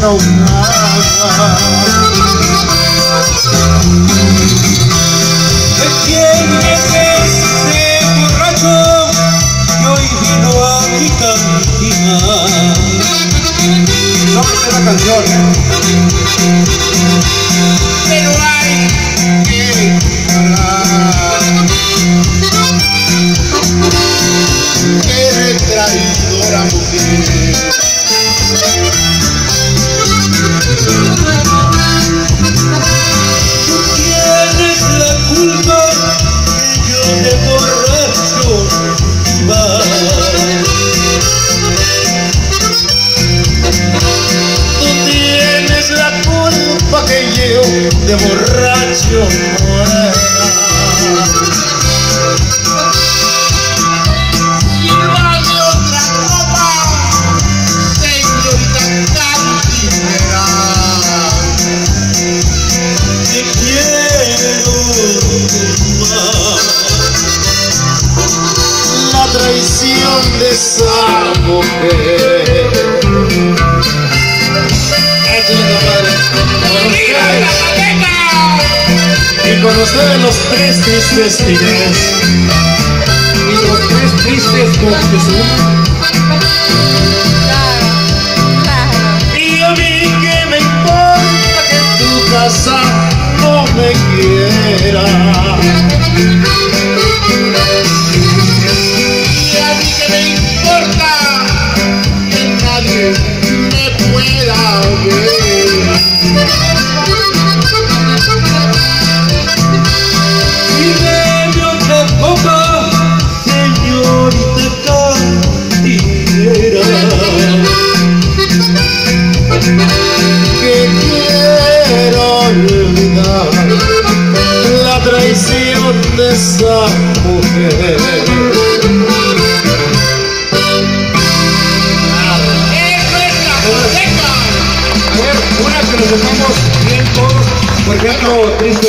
no nada ¿De quién es ese borracho que hoy vino a mi cantina? No me la canción. Muera. Sírvame otra copa, señorita. Te quiero. La traición de esa mujer. Con los tres tristes tigres. Y los tres tristes. Claro, claro. Y a mí que me importa que tu casa no me quiera. De esa mujer. Una que nos dejamos bien todos. Por ejemplo, triste